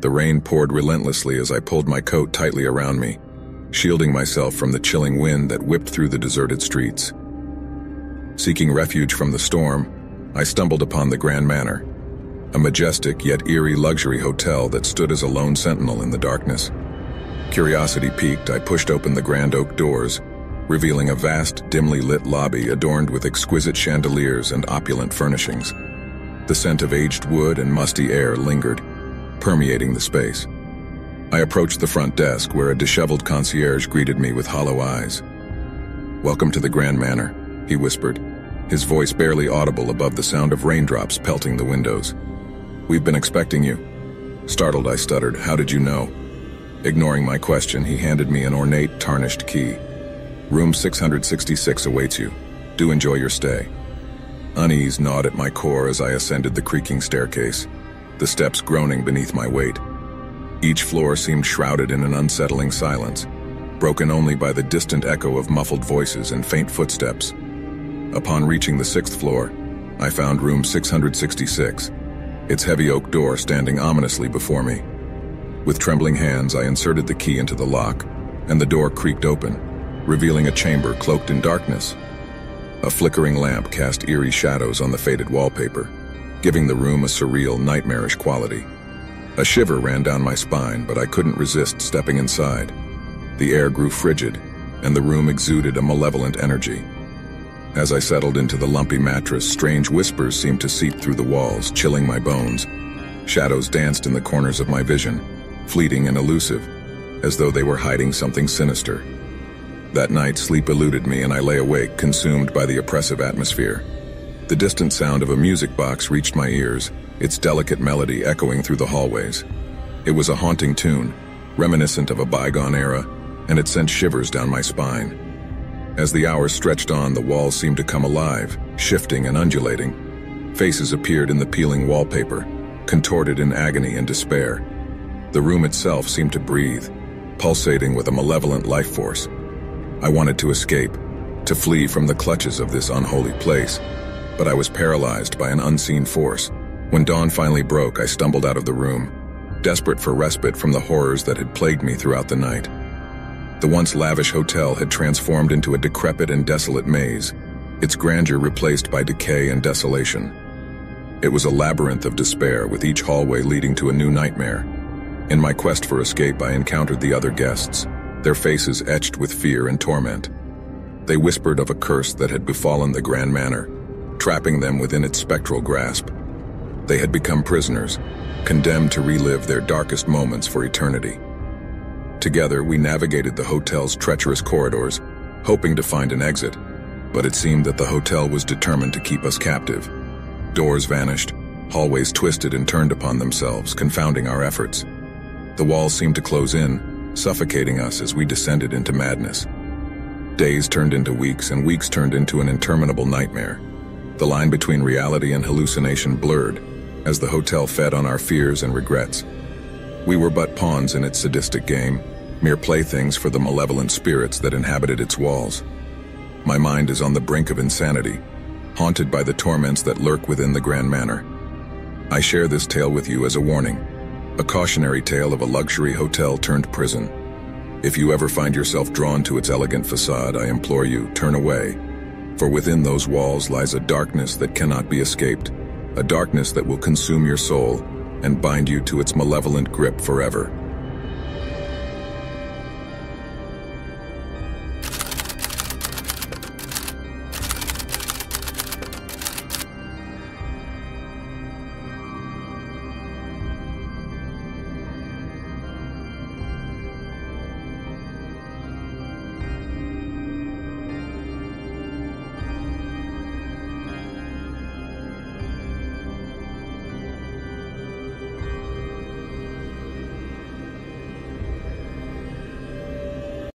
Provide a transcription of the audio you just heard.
The rain poured relentlessly as I pulled my coat tightly around me, shielding myself from the chilling wind that whipped through the deserted streets. Seeking refuge from the storm, I stumbled upon the Grand Manor, a majestic yet eerie luxury hotel that stood as a lone sentinel in the darkness. Curiosity piqued, I pushed open the grand oak doors, revealing a vast, dimly lit lobby adorned with exquisite chandeliers and opulent furnishings. The scent of aged wood and musty air lingered, permeating the space. I approached the front desk where a disheveled concierge greeted me with hollow eyes. Welcome to the Grand Manor, he whispered, his voice barely audible above the sound of raindrops pelting the windows. We've been expecting you. Startled, I stuttered, how did you know? Ignoring my question, he handed me an ornate, tarnished key. Room 666 awaits you. Do enjoy your stay. Unease gnawed at my core as I ascended the creaking staircase, the steps groaning beneath my weight. Each floor seemed shrouded in an unsettling silence, broken only by the distant echo of muffled voices and faint footsteps. Upon reaching the sixth floor, I found room 666, its heavy oak door standing ominously before me. With trembling hands, I inserted the key into the lock, and the door creaked open, revealing a chamber cloaked in darkness. A flickering lamp cast eerie shadows on the faded wallpaper, giving the room a surreal, nightmarish quality. A shiver ran down my spine, but I couldn't resist stepping inside. The air grew frigid, and the room exuded a malevolent energy. As I settled into the lumpy mattress, strange whispers seemed to seep through the walls, chilling my bones. Shadows danced in the corners of my vision, fleeting and elusive, as though they were hiding something sinister. That night, sleep eluded me and I lay awake, consumed by the oppressive atmosphere. The distant sound of a music box reached my ears, its delicate melody echoing through the hallways. It was a haunting tune, reminiscent of a bygone era, and it sent shivers down my spine. As the hours stretched on, the walls seemed to come alive, shifting and undulating. Faces appeared in the peeling wallpaper, contorted in agony and despair. The room itself seemed to breathe, pulsating with a malevolent life force. I wanted to escape, to flee from the clutches of this unholy place, but I was paralyzed by an unseen force. When dawn finally broke, I stumbled out of the room, desperate for respite from the horrors that had plagued me throughout the night. The once lavish hotel had transformed into a decrepit and desolate maze, its grandeur replaced by decay and desolation. It was a labyrinth of despair, with each hallway leading to a new nightmare. In my quest for escape, I encountered the other guests, their faces etched with fear and torment. They whispered of a curse that had befallen the Grand Manor, trapping them within its spectral grasp. They had become prisoners, condemned to relive their darkest moments for eternity. Together, we navigated the hotel's treacherous corridors, hoping to find an exit, but it seemed that the hotel was determined to keep us captive. Doors vanished, hallways twisted and turned upon themselves, confounding our efforts. The walls seemed to close in, suffocating us as we descended into madness. Days turned into weeks, and weeks turned into an interminable nightmare. The line between reality and hallucination blurred as the hotel fed on our fears and regrets. We were but pawns in its sadistic game, mere playthings for the malevolent spirits that inhabited its walls. My mind is on the brink of insanity, haunted by the torments that lurk within the Grand Manor. I share this tale with you as a warning, a cautionary tale of a luxury hotel turned prison. If you ever find yourself drawn to its elegant facade, I implore you, turn away. For within those walls lies a darkness that cannot be escaped, a darkness that will consume your soul and bind you to its malevolent grip forever.